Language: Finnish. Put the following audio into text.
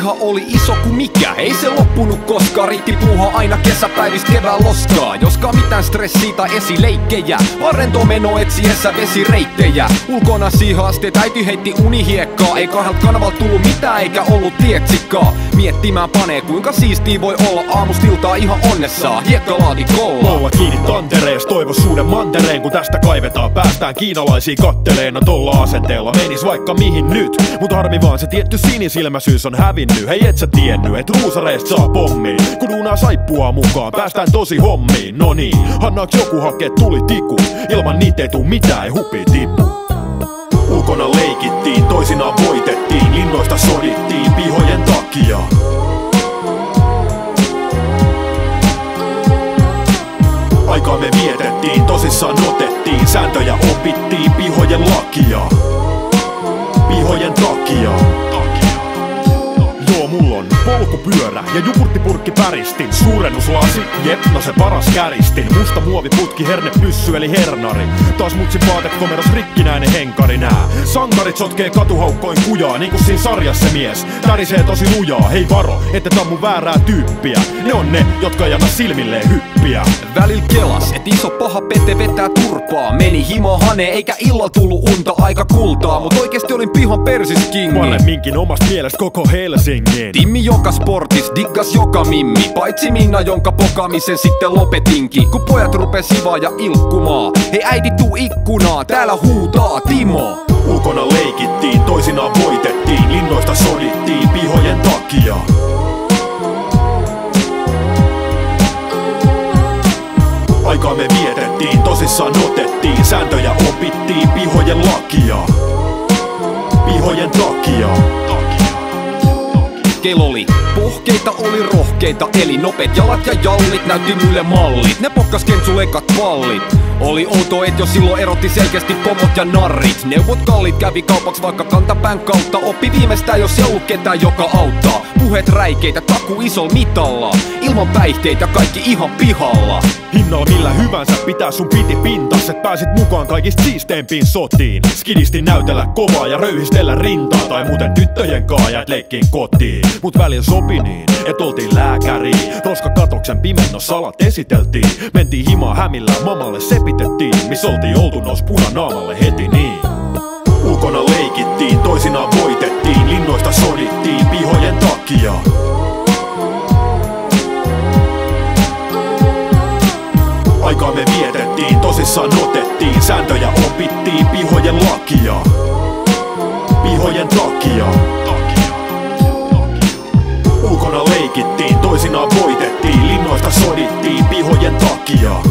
piha oli iso kuin mikä. Ei se loppunut koskaan, riitti puuha aina kesäpäivistä kevään loskaa. Joskaan mitään stressiä tai esileikkejä. Vaan rento meno etsiessä vesireittejä. Ulkona siihen äiti heitti unihiekkaa. Ei kahdelt kanavalta tullut mitään eikä ollut tietsikkaa Miettimään panee kuinka siistii voi olla aamustiltaa ihan onnessaan. Hiekkalaatikkolla Mouat kiinni tanterees, toivossuuden mantereen. Kun tästä kaivetaan, päästään kiinalaisiin katteleena Tolla asenteella menis vaikka mihin nyt. Mut harmi vaan se tietty sinisilmäisyys on hävinnyt. Hei et sä tiennyt, et ruusareest saa pommi Kun duunaa saippua mukaan, päästään tosi hommiin. No niin, annaaks joku hakee tuli tiku? Ilman niitä ei tuu mitään, ei hupi tipu Ulkona leikittiin, toisinaan voitettiin. Linnoista sodittiin pihojen takia. Aikaa me vietettiin, tosissaan otettiin. Sääntöjä opittiin pihojen lakia. Pihojen takia polkupyörä ja jogurttipurkki päristin Suurennuslasi, jep, no se paras käristin Musta muoviputki, hernepyssy eli hernari. Taas mutsin vaatekomeros rikkinäinen henkari nää. Sankarit sotkee katuhaukkoin kujaa, niinku siinä sarjassa se mies. Tärisee tosi lujaa, hei varo, ette tammu väärää tyyppiä. Ne on ne, jotka ei anna silmilleen hyppiä. Välillä kelas, et iso paha pete vetää turpaa. Meni himo hane, eikä illalla tullut unta aika kultaa. Mut oikeesti olin pihan persis kingi. Paremminkin omasta mielestä koko Helsingin. Timmi joka sportis, diggas joka mimmi. Paitsi Minna, jonka pokaamisen sitten lopetinkin. Kun pojat rupes ja ilkkumaa. Hei äiti tuu ikkunaa, täällä huutaa Timo. Ulkona leikittiin, toisinaan voitettiin. Linnoista sodittiin pihojen takia. Aikaa me vietettiin, tosissaan otettiin. Sääntöjä opittiin pihojen lakia. Pihojen takia Kel oli. Pohkeita, oli rohkeita Eli nopeet jalat ja jallit näytti muille mallit. Ne pokkas kentsu ekat pallit oli outo, et jo silloin erotti selkeästi pomot ja narrit. Neuvot kallit kävi kaupaks vaikka kantapään kautta. Oppi viimeistään jos ei ollut ketään joka auttaa. Puheet räikeitä, taku isol mitalla. Ilman päihteitä kaikki ihan pihalla. Hinnalla millä hyvänsä pitää sun piti pintas Et pääsit mukaan kaikista siisteimpiin sotiin. Skidisti näytellä kovaa ja röyhistellä rintaa. Tai muuten tyttöjen kaajat leikkiin kotiin. Mut välillä sopi niin, et oltiin lääkäriin Roska katoksen pimennos salat esiteltiin. Mentiin himaa hämillä mamalle sepitettiin Miss oltiin oltu nous punanaamalle heti niin. Ulkona leikittiin, toisinaan voitettiin. Linnoista sodittiin pihojen takia. Aikaa me vietettiin, tosissaan otettiin. Sääntöjä opittiin pihojen lakia. Pihojen takia. Ulkona leikittiin, toisinaan voitettiin. Linnoista sodittiin pihojen takia